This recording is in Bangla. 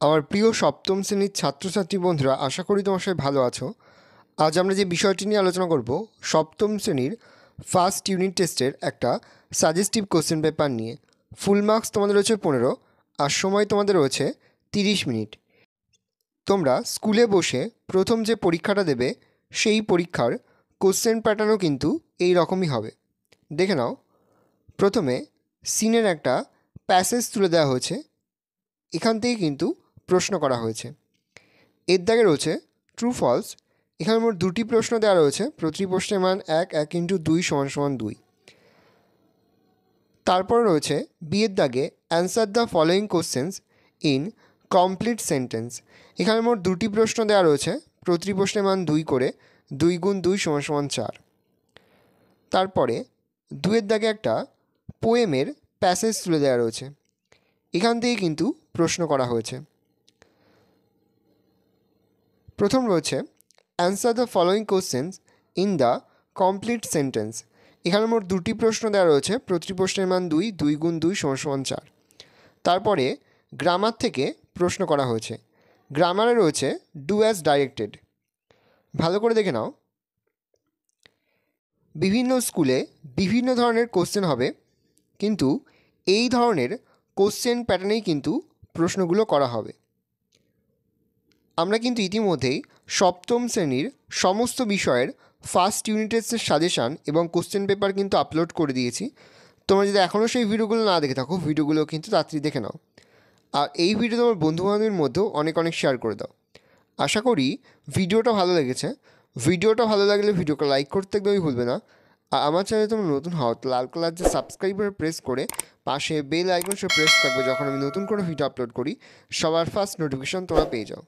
আমার প্রিয় সপ্তম শ্রেণির ছাত্রছাত্রী বন্ধুরা, আশা করি তোমার সবাই ভালো আছো। আজ আমরা যে বিষয়টি নিয়ে আলোচনা করব, সপ্তম শ্রেণির ফার্স্ট ইউনিট টেস্টের একটা সাজেস্টিভ কোশ্চেন পেপার নিয়ে। ফুল মার্কস তোমাদের রয়েছে পনেরো, আর সময় তোমাদের রয়েছে তিরিশ মিনিট। তোমরা স্কুলে বসে প্রথম যে পরীক্ষাটা দেবে, সেই পরীক্ষার কোশ্চেন প্যাটার্নও কিন্তু এই রকমই হবে। দেখে নাও, প্রথমে সিনের একটা প্যাসেজ তুলে দেওয়া হয়েছে। এখান থেকে কিন্তু প্রশ্ন করা হয়েছে। এর দাগে রয়েছে ট্রু ফলস এখানে মোট দুটি প্রশ্ন দেওয়া রয়েছে, প্রতি প্রশ্নের মান এক এক ইন্টু দুই সমান সমান দুই। তারপর রয়েছে বিয়ের দাগে answer the following questions in complete sentence এখানে মোট দুটি প্রশ্ন দেওয়া রয়েছে, প্রতি প্রশ্নের মান দুই করে, দুই গুণ দুই সমান সমান চার। তারপরে দুয়ের দাগে একটা পোয়েমের প্যাসেজ তুলে দেওয়া রয়েছে। এখান থেকে কিন্তু প্রশ্ন করা হয়েছে। প্রথম রয়েছে answer the following questions in the complete sentence এখানে মোট দুটি প্রশ্ন দেওয়া রয়েছে, প্রতিটি প্রশ্নের মান দুই দুই গুণ দুই সমান চার। তারপরে গ্রামার থেকে প্রশ্ন করা হয়েছে। গ্রামারে রয়েছে ডু অ্যাজ ডাইরেক্টেড ভালো করে দেখে নাও। বিভিন্ন স্কুলে বিভিন্ন ধরনের কোশ্চেন হবে, কিন্তু এই ধরনের কোশ্চেন প্যাটার্নেই কিন্তু প্রশ্নগুলো করা হবে। আমরা কিন্তু ইতিমধ্যেই সপ্তম শ্রেণির সমস্ত বিষয়ের ফার্স্ট ইউনিটের সাজেশান এবং কোশ্চেন পেপার কিন্তু আপলোড করে দিয়েছি। তোমরা যদি এখনও সেই ভিডিওগুলো না দেখে থাকো, ভিডিওগুলো কিন্তু তাড়াতাড়ি দেখে নাও। আর এই ভিডিও তোমার বন্ধুবান্ধবের মধ্যেও অনেক অনেক শেয়ার করে দাও। আশা করি ভিডিওটা ভালো লেগেছে। ভিডিওটা ভালো লাগলে ভিডিওকে লাইক করতে একদমই ভুলবে না। আর আমার চ্যানেলে তোমরা নতুন হও তো লাল কালার যে সাবস্ক্রাইবার প্রেস করে পাশে বেল আইকন সে প্রেস থাকবে যখন আমি নতুন কোনো ভিডিও আপলোড করি, সবার ফার্স্ট নোটিফিকেশন তোমরা পেয়ে যাও।